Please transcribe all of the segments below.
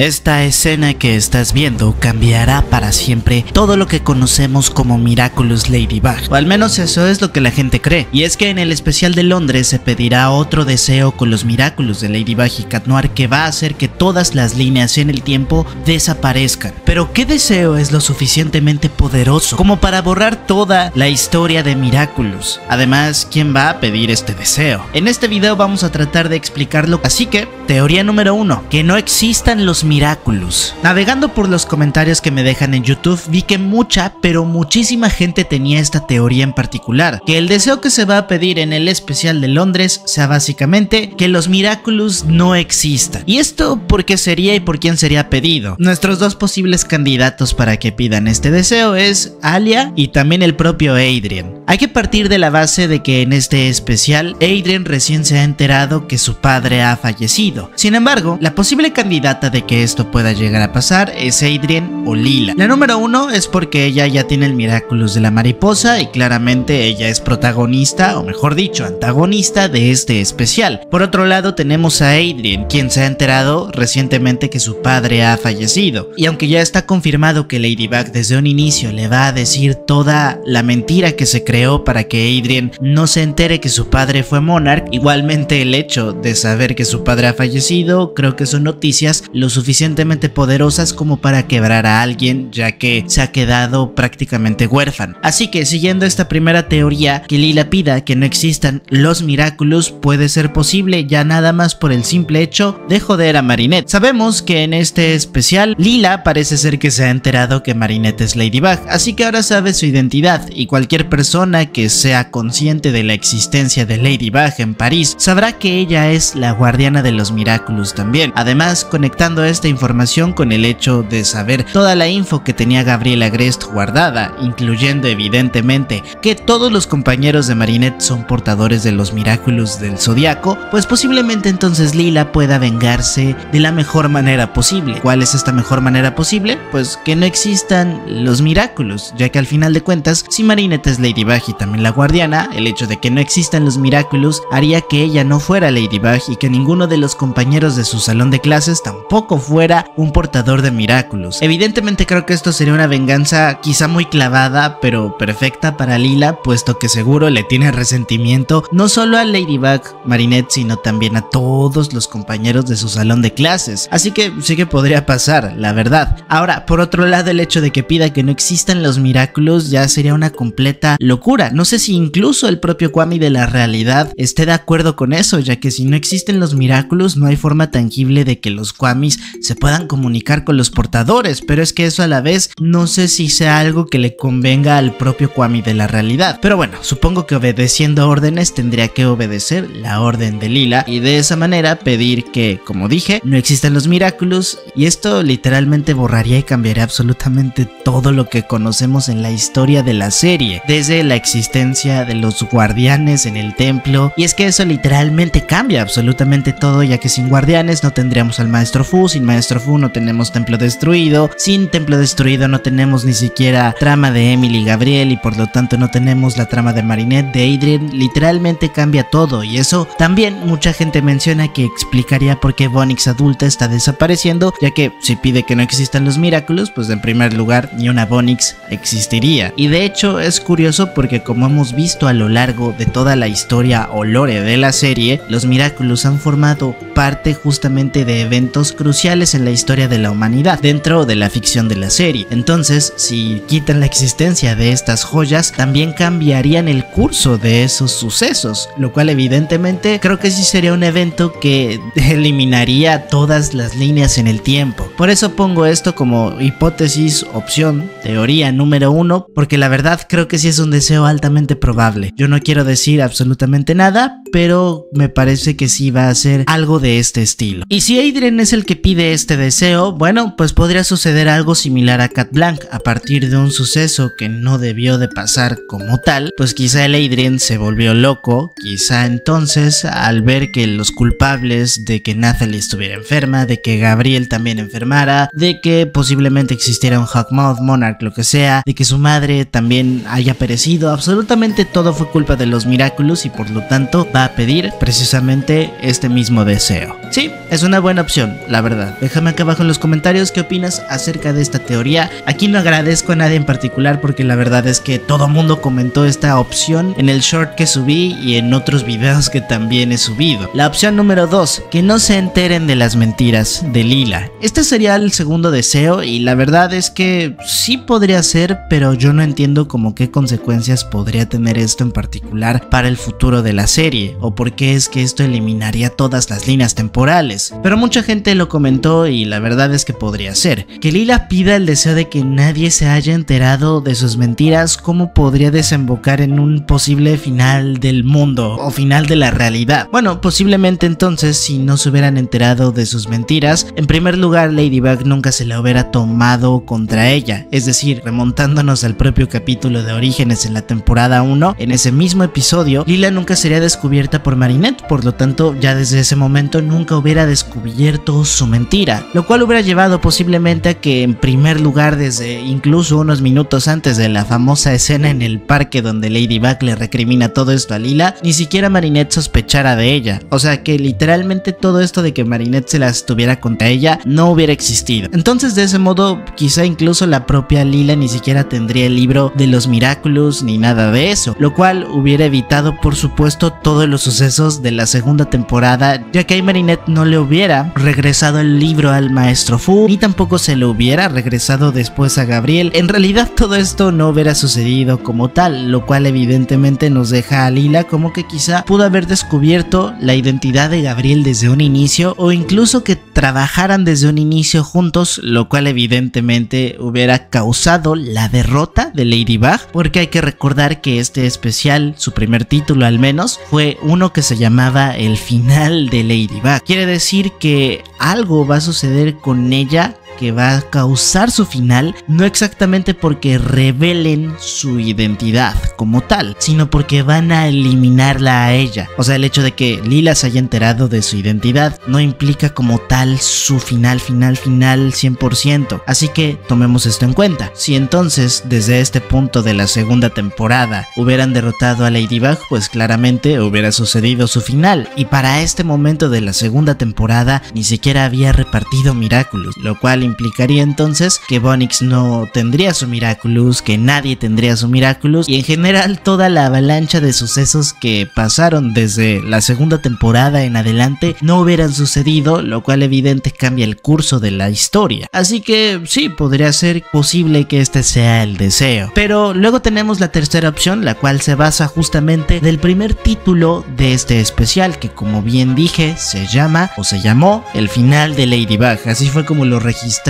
Esta escena que estás viendo cambiará para siempre todo lo que conocemos como Miraculous Ladybug, o al menos eso es lo que la gente cree, y es que en el especial de Londres se pedirá otro deseo con los Miraculous de Ladybug y Cat Noir que va a hacer que todas las líneas en el tiempo desaparezcan. Pero ¿qué deseo es lo suficientemente poderoso como para borrar toda la historia de Miraculous? Además, ¿quién va a pedir este deseo? En este video vamos a tratar de explicarlo, así que, teoría número uno, que no existan los Miraculous. Navegando por los comentarios que me dejan en YouTube, vi que mucha, pero muchísima gente tenía esta teoría en particular, que el deseo que se va a pedir en el especial de Londres sea básicamente que los Miraculous no existan. ¿Y esto por qué sería y por quién sería pedido? Nuestros dos posibles candidatos para que pidan este deseo es Alia y también el propio Adrian. Hay que partir de la base de que en este especial Adrian recién se ha enterado que su padre ha fallecido. Sin embargo, la posible candidata de que esto pueda llegar a pasar es Adrian o Lila. La número uno es porque ella ya tiene el Miraculous de la mariposa y claramente ella es protagonista, o mejor dicho, antagonista de este especial. Por otro lado tenemos a Adrian, quien se ha enterado recientemente que su padre ha fallecido. Y aunque ya está confirmado que Ladybug desde un inicio le va a decir toda la mentira que se creó para que Adrian no se entere que su padre fue Monarch, igualmente el hecho de saber que su padre ha fallecido, creo que son noticias lo suficiente suficientemente poderosas como para quebrar a alguien ya que se ha quedado prácticamente huérfano. Así que siguiendo esta primera teoría que Lila pida que no existan los Miraculous puede ser posible ya nada más por el simple hecho de joder a Marinette. Sabemos que en este especial Lila parece ser que se ha enterado que Marinette es Ladybug, así que ahora sabe su identidad y cualquier persona que sea consciente de la existencia de Ladybug en París sabrá que ella es la guardiana de los Miraculous también. Además, conectando esta información con el hecho de saber toda la info que tenía Gabriela Grest guardada, incluyendo evidentemente que todos los compañeros de Marinette son portadores de los Miraculous del Zodiaco, pues posiblemente entonces Lila pueda vengarse de la mejor manera posible. ¿Cuál es esta mejor manera posible? Pues que no existan los Miraculous, ya que al final de cuentas, si Marinette es Ladybug y también la guardiana, el hecho de que no existan los Miraculous haría que ella no fuera Ladybug y que ninguno de los compañeros de su salón de clases tampoco fuera un portador de Miraculous. Evidentemente creo que esto sería una venganza quizá muy clavada, pero perfecta para Lila, puesto que seguro le tiene resentimiento no solo a Ladybug Marinette, sino también a todos los compañeros de su salón de clases. Así que sí que podría pasar, la verdad. Ahora, por otro lado, el hecho de que pida que no existan los Miraculous ya sería una completa locura. No sé si incluso el propio Kwami de la realidad esté de acuerdo con eso, ya que si no existen los Miraculous, no hay forma tangible de que los Kwamis se puedan comunicar con los portadores, pero es que eso a la vez no sé si sea algo que le convenga al propio Kwami de la realidad. Pero bueno, supongo que obedeciendo órdenes tendría que obedecer la orden de Lila y de esa manera pedir que, como dije, no existan los Miraculous y esto literalmente borraría y cambiaría absolutamente todo lo que conocemos en la historia de la serie, desde la existencia de los guardianes en el templo y es que eso literalmente cambia absolutamente todo ya que sin guardianes no tendríamos al maestro Fu, sin Maestro Fu no tenemos Templo Destruido, sin Templo Destruido no tenemos ni siquiera trama de Emily y Gabriel y por lo tanto no tenemos la trama de Marinette, de Adrian, literalmente cambia todo y eso también mucha gente menciona que explicaría por qué Bonix adulta está desapareciendo, ya que si pide que no existan los Miraculous, pues en primer lugar ni una Bonix existiría. Y de hecho es curioso porque como hemos visto a lo largo de toda la historia o lore de la serie, los Miraculous han formado parte justamente de eventos cruciales en la historia de la humanidad dentro de la ficción de la serie. Entonces, si quitan la existencia de estas joyas, también cambiarían el curso de esos sucesos, lo cual evidentemente creo que sí sería un evento que eliminaría todas las líneas en el tiempo. Por eso pongo esto como hipótesis, opción, teoría número uno, porque la verdad creo que sí es un deseo altamente probable. Yo no quiero decir absolutamente nada, pero me parece que sí va a ser algo de este estilo. Y si Adrian es el que pide este deseo, bueno, pues podría suceder algo similar a Cat Blanc. A partir de un suceso que no debió de pasar como tal, pues quizá el Adrien se volvió loco, quizá entonces al ver que los culpables de que Nathalie estuviera enferma, de que Gabriel también enfermara, de que posiblemente existiera un Hawkmouth Monarch, lo que sea, de que su madre también haya perecido, absolutamente todo fue culpa de los Miraculous y por lo tanto va a pedir precisamente este mismo deseo. Sí, es una buena opción, la verdad. Déjame acá abajo en los comentarios qué opinas acerca de esta teoría. Aquí no agradezco a nadie en particular porque la verdad es que todo mundo comentó esta opción en el short que subí y en otros videos que también he subido. La opción número 2, que no se enteren de las mentiras de Lila. Este sería el segundo deseo y la verdad es que sí podría ser, pero yo no entiendo como qué consecuencias podría tener esto en particular para el futuro de la serie o por qué es que esto eliminaría todas las líneas temporales. Pero mucha gente lo comentó y la verdad es que podría ser. Que Lila pida el deseo de que nadie se haya enterado de sus mentiras, ¿cómo podría desembocar en un posible final del mundo o final de la realidad? Bueno, posiblemente entonces si no se hubieran enterado de sus mentiras, en primer lugar Ladybug nunca se la hubiera tomado contra ella, es decir, remontándonos al propio capítulo de Orígenes en la temporada 1, en ese mismo episodio, Lila nunca sería descubierta por Marinette, por lo tanto ya desde ese momento nunca hubiera descubierto su mentira, lo cual hubiera llevado posiblemente a que en primer lugar desde incluso unos minutos antes de la famosa escena en el parque donde Ladybug le recrimina todo esto a Lila, ni siquiera Marinette sospechara de ella, o sea que literalmente todo esto de que Marinette se las tuviera contra ella no hubiera existido. Entonces de ese modo quizá incluso la propia Lila ni siquiera tendría el libro de los Miraculous ni nada de eso, lo cual hubiera evitado por supuesto todos los sucesos de la segunda temporada, ya que a Marinette no le hubiera regresado el libro al maestro Fu, ni tampoco se lo hubiera regresado después a Gabriel. En realidad todo esto no hubiera sucedido como tal, lo cual evidentemente nos deja a Lila como que quizá pudo haber descubierto la identidad de Gabriel desde un inicio o incluso que trabajaran desde un inicio juntos, lo cual evidentemente hubiera causado la derrota de Ladybug, porque hay que recordar que este especial, su primer título al menos, fue uno que se llamaba El final de Ladybug. Quiere decir que algo va a suceder con ella que va a causar su final, no exactamente porque revelen su identidad como tal, sino porque van a eliminarla a ella. O sea, el hecho de que Lila se haya enterado de su identidad no implica como tal su final, final, final 100%. Así que tomemos esto en cuenta. Si entonces, desde este punto de la segunda temporada, hubieran derrotado a Ladybug, pues claramente hubiera sucedido su final. Y para este momento de la segunda temporada, ni siquiera había repartido Miraculous, lo cual implicaría entonces que Bonix no tendría su Miraculous, que nadie tendría su Miraculous y en general toda la avalancha de sucesos que pasaron desde la segunda temporada en adelante no hubieran sucedido, lo cual evidente cambia el curso de la historia. Así que sí, podría ser posible que este sea el deseo. Pero luego tenemos la tercera opción, la cual se basa justamente del primer título de este especial, que como bien dije, se llama o se llamó El final de Ladybug. Así fue como lo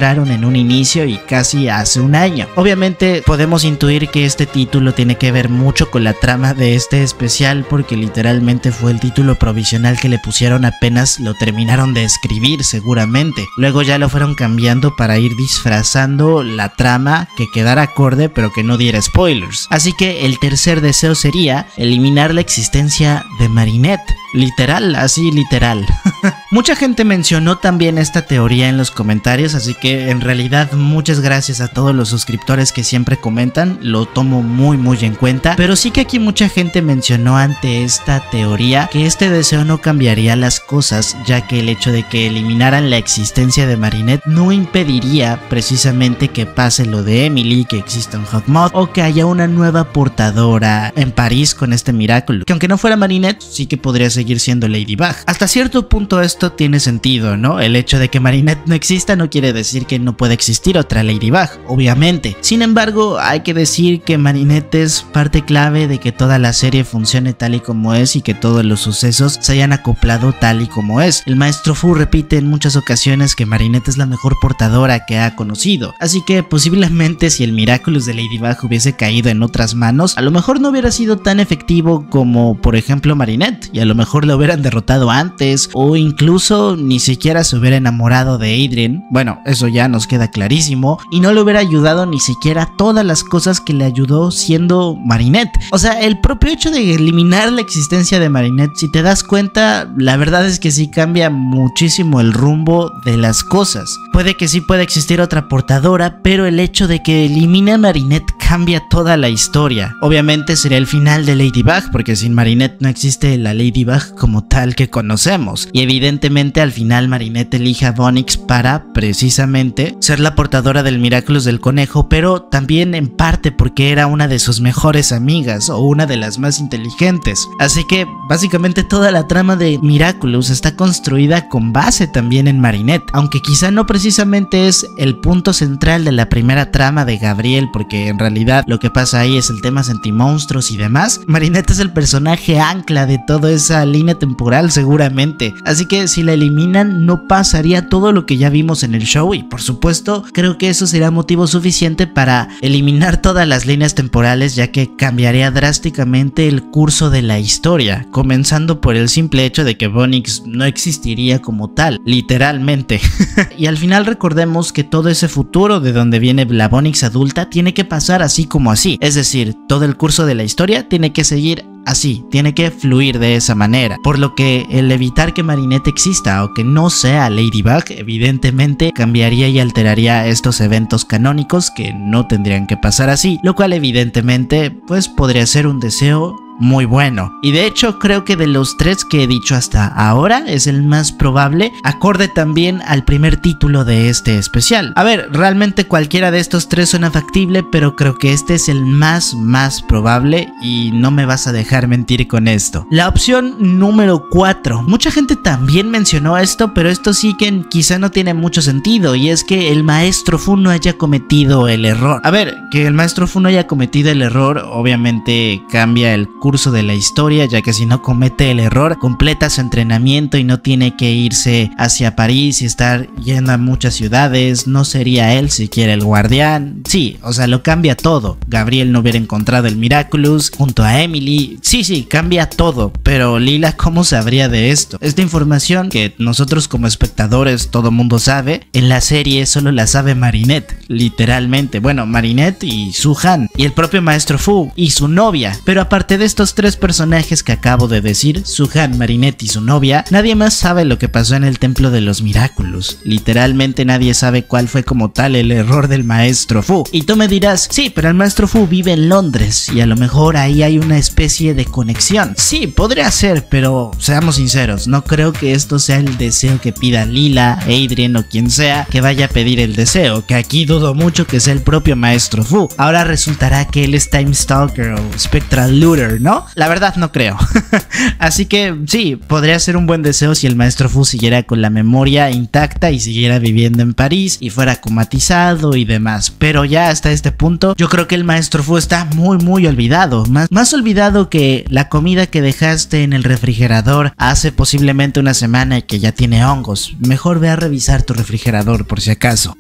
en un inicio y casi hace un año. Obviamente podemos intuir que este título tiene que ver mucho con la trama de este especial porque literalmente fue el título provisional que le pusieron apenas lo terminaron de escribir seguramente. Luego ya lo fueron cambiando para ir disfrazando la trama que quedara acorde pero que no diera spoilers. Así que el tercer deseo sería eliminar la existencia de Marinette. Literal, así literal. Mucha gente mencionó también esta teoría en los comentarios, así que en realidad muchas gracias a todos los suscriptores que siempre comentan, lo tomo muy muy en cuenta, pero sí que aquí mucha gente mencionó ante esta teoría que este deseo no cambiaría las cosas, ya que el hecho de que eliminaran la existencia de Marinette no impediría precisamente que pase lo de Emily, que exista un Hot Mod, o que haya una nueva portadora en París con este milagro, que aunque no fuera Marinette, sí que podría seguir siendo Ladybug. Hasta cierto punto esto tiene sentido, ¿no? El hecho de que Marinette no exista no quiere decir que no puede existir otra Ladybug, obviamente. Sin embargo, hay que decir que Marinette es parte clave de que toda la serie funcione tal y como es y que todos los sucesos se hayan acoplado tal y como es. El maestro Fu repite en muchas ocasiones que Marinette es la mejor portadora que ha conocido, así que posiblemente si el Miraculous de Ladybug hubiese caído en otras manos, a lo mejor no hubiera sido tan efectivo como por ejemplo Marinette, y a lo mejor lo hubieran derrotado antes, o incluso ni siquiera se hubiera enamorado de Adrien. Bueno, eso ya nos queda clarísimo, y no le hubiera ayudado ni siquiera todas las cosas que le ayudó siendo Marinette. O sea, el propio hecho de eliminar la existencia de Marinette, si te das cuenta, la verdad es que sí cambia muchísimo el rumbo de las cosas. Puede que sí pueda existir otra portadora, pero el hecho de que elimine a Marinette cambia toda la historia. Obviamente sería el final de Ladybug, porque sin Marinette no existe la Ladybug como tal que conocemos. Y evidentemente al final Marinette elige a Bonix para precisamente ser la portadora del Miraculous del conejo, pero también en parte porque era una de sus mejores amigas o una de las más inteligentes. Así que básicamente toda la trama de Miraculous está construida con base también en Marinette, aunque quizá no precisamente es el punto central de la primera trama de Gabriel, porque en realidad lo que pasa ahí es el tema sentimonstruos y demás. Marinette es el personaje ancla de toda esa línea temporal seguramente, así que si la eliminan no pasaría todo lo que ya vimos en el show y por supuesto creo que eso será motivo suficiente para eliminar todas las líneas temporales ya que cambiaría drásticamente el curso de la historia, comenzando por el simple hecho de que Bonix no existiría como tal, literalmente. y al final recordemos que todo ese futuro de donde viene la Bonix adulta tiene que pasar así como así, es decir, todo el curso de la historia tiene que seguir así, tiene que fluir de esa manera. Por lo que el evitar que Marinette exista o que no sea Ladybug, evidentemente cambiaría y alteraría estos eventos canónicos que no tendrían que pasar así, lo cual evidentemente pues podría ser un deseo muy bueno. Y de hecho creo que de los tres que he dicho hasta ahora es el más probable, acorde también al primer título de este especial. A ver, realmente cualquiera de estos tres suena factible, pero creo que este es el más más probable y no me vas a dejar mentir con esto. La opción número 4. Mucha gente también mencionó esto, pero esto sí que quizá no tiene mucho sentido y es que el maestro Fu no haya cometido el error. A ver, que el maestro Fu no haya cometido el error obviamente cambia el curso de la historia, ya que si no comete el error, completa su entrenamiento y no tiene que irse hacia París y estar yendo a muchas ciudades, no sería él siquiera el guardián. Sí, o sea, lo cambia todo. Gabriel no hubiera encontrado el Miraculous junto a Emily. Sí, sí, cambia todo, pero Lila, ¿cómo sabría de esto? Esta información que nosotros como espectadores todo mundo sabe, en la serie solo la sabe Marinette, literalmente. Bueno, Marinette y su Han y el propio maestro Fu y su novia, pero aparte de esto estos tres personajes que acabo de decir, Suhan, Marinette y su novia, nadie más sabe lo que pasó en el Templo de los Miraculous. Literalmente nadie sabe cuál fue como tal el error del maestro Fu. Y tú me dirás, sí, pero el maestro Fu vive en Londres y a lo mejor ahí hay una especie de conexión. Sí, podría ser, pero seamos sinceros, no creo que esto sea el deseo que pida Lila, Adrian o quien sea que vaya a pedir el deseo, que aquí dudo mucho que sea el propio maestro Fu. Ahora resultará que él es Time Stalker o Spectral Looter, ¿no? La verdad no creo. Así que sí, podría ser un buen deseo si el maestro Fu siguiera con la memoria intacta y siguiera viviendo en París y fuera comatizado y demás. Pero ya hasta este punto, yo creo que el maestro Fu está muy muy olvidado. Más, más olvidado que la comida que dejaste en el refrigerador hace posiblemente una semana y que ya tiene hongos. Mejor ve a revisar tu refrigerador por si acaso.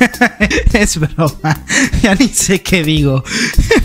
es broma. Ya ni sé qué digo.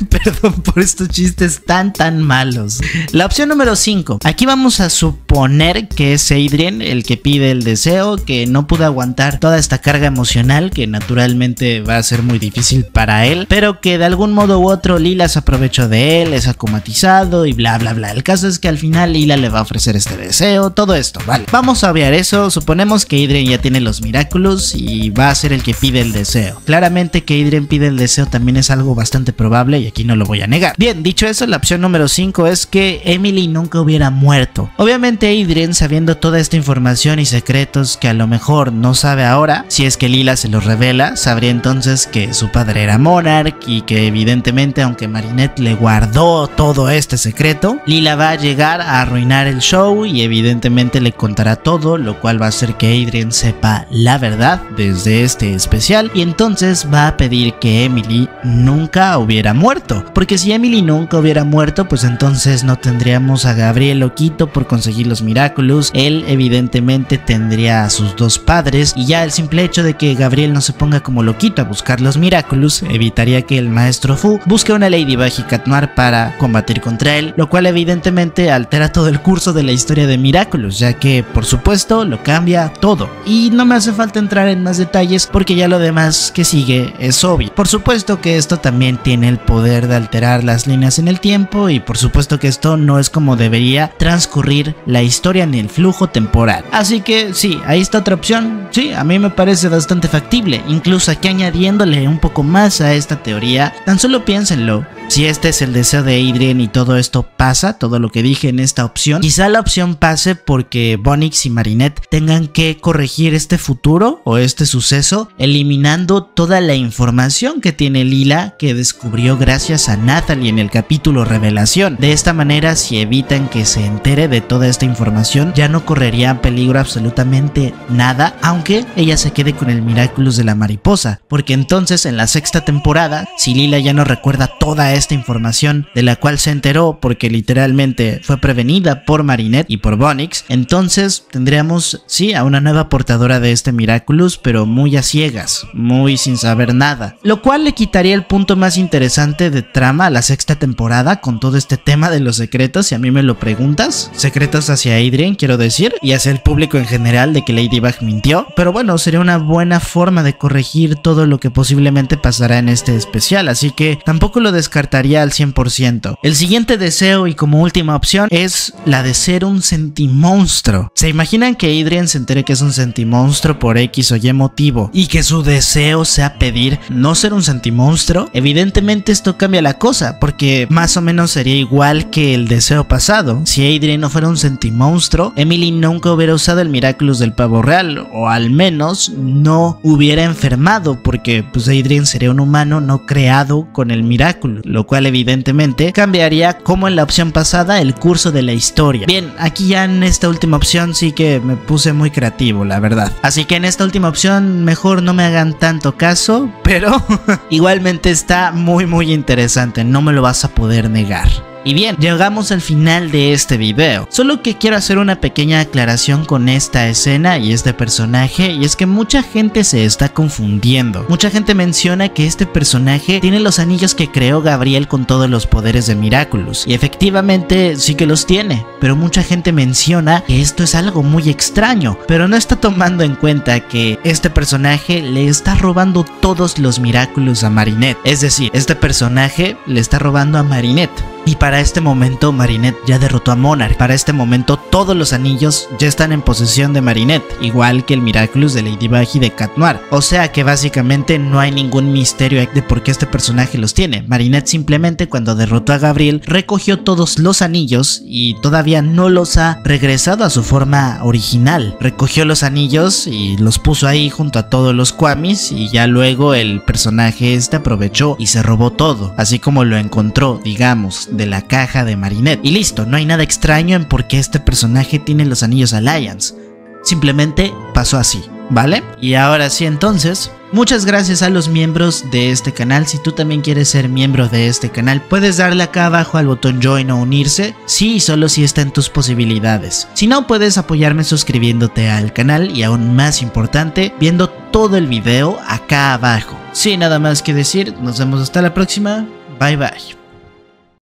Perdón por estos chistes tan tan malos. La opción número 5. Aquí vamos a suponer que es Adrien el que pide el deseo, que no pudo aguantar toda esta carga emocional que naturalmente va a ser muy difícil para él, pero que de algún modo u otro Lila se aprovechó de él, es acomatizado y bla bla bla. El caso es que al final Lila le va a ofrecer este deseo, todo esto, vale. Vamos a obviar eso, suponemos que Adrien ya tiene los Miraculous y va a ser el que pide el deseo. Claramente que Adrien pide el deseo también es algo bastante probable y aquí no lo voy a negar. Bien, dicho eso, la opción número 5 es que Emily nunca hubiera muerto. Obviamente Adrien, sabiendo toda esta información y secretos que a lo mejor no sabe ahora, si es que Lila se los revela, sabría entonces que su padre era Monarch y que evidentemente aunque Marinette le guardó todo este secreto, Lila va a llegar a arruinar el show y evidentemente le contará todo, lo cual va a hacer que Adrien sepa la verdad desde este especial y entonces va a pedir que Emily nunca hubiera muerto, porque si Emily nunca hubiera muerto, pues entonces no tendríamos a Gabriel loquito por conseguir los Miraculous, él evidentemente tendría a sus dos padres y ya el simple hecho de que Gabriel no se ponga como loquito a buscar los Miraculous evitaría que el maestro Fu busque una Ladybug y Noir para combatir contra él, lo cual evidentemente altera todo el curso de la historia de Miraculous, ya que por supuesto lo cambia todo. Y no me hace falta entrar en más detalles porque ya lo demás que sigue es obvio. Por supuesto que esto también tiene el poder de alterar las líneas en el tiempo y por supuesto que esto no es como debería transcurrir la historia en el flujo temporal. Así que sí, ahí está otra opción. Sí, a mí me parece bastante factible. Incluso aquí añadiéndole un poco más a esta teoría, tan solo piénsenlo. Si este es el deseo de Adrian y todo esto pasa, todo lo que dije en esta opción, quizá la opción pase porque Bonix y Marinette tengan que corregir este futuro o este suceso, eliminando toda la información que tiene Lila que descubrió gracias a Natalie en el capítulo Revelación. De esta manera, si evitan que se entere de toda esta información, ya no correría peligro absolutamente nada, aunque ella se quede con el Miraculous de la mariposa, porque entonces en la sexta temporada, si Lila ya no recuerda toda esta información de la cual se enteró porque literalmente fue prevenida por Marinette y por Bonix, entonces tendríamos sí a una nueva portadora de este Miraculous, pero muy a ciegas, muy sin saber nada, lo cual le quitaría el punto más interesante trama a la sexta temporada con todo este tema de los secretos, si a mí me lo preguntas, secretos hacia Adrian quiero decir, y hacia el público en general de que Ladybug mintió, pero bueno, sería una buena forma de corregir todo lo que posiblemente pasará en este especial, así que tampoco lo descartaría al 100%. El siguiente deseo y como última opción es la de ser un sentimonstruo. ¿Se imaginan que Adrian se entere que es un sentimonstruo por X o Y motivo y que su deseo sea pedir no ser un sentimonstruo? Evidentemente esto cambia la cosa porque más o menos sería igual que el deseo pasado. Si Adrian no fuera un sentimonstruo, Emily nunca hubiera usado el Miraculous del pavo real o al menos no hubiera enfermado porque pues Adrian sería un humano no creado con el Miraculous lo cual evidentemente cambiaría como en la opción pasada el curso de la historia. Bien, aquí ya en esta última opción sí que me puse muy creativo, la verdad. Así que en esta última opción mejor no me hagan tanto caso, pero igualmente está muy muy interesante, no me lo vas a poder negar. Y bien, llegamos al final de este video. Solo que quiero hacer una pequeña aclaración con esta escena y este personaje y es que mucha gente se está confundiendo. Mucha gente menciona que este personaje tiene los anillos que creó Gabriel con todos los poderes de Miraculous y efectivamente sí que los tiene, pero mucha gente menciona que esto es algo muy extraño, pero no está tomando en cuenta que este personaje le está robando todos los Miraculous a Marinette. Es decir, este personaje le está robando a Marinette. Y para este momento Marinette ya derrotó a Monarch. Para este momento todos los anillos ya están en posesión de Marinette, igual que el Miraculous de Ladybug y de Cat Noir. O sea que básicamente no hay ningún misterio de por qué este personaje los tiene. Marinette simplemente cuando derrotó a Gabriel recogió todos los anillos y todavía no los ha regresado a su forma original. Recogió los anillos y los puso ahí junto a todos los Kwamis y ya luego el personaje este aprovechó y se robó todo, así como lo encontró, digamos, de la caja de Marinette. Y listo, no hay nada extraño en por qué este personaje tiene los anillos Alliance. Simplemente pasó así, ¿vale? Y ahora sí entonces, muchas gracias a los miembros de este canal. Si tú también quieres ser miembro de este canal, puedes darle acá abajo al botón join o unirse, sí solo si está en tus posibilidades. Si no, puedes apoyarme suscribiéndote al canal y aún más importante, viendo todo el video acá abajo. Sin nada más que decir, nos vemos hasta la próxima. Bye bye.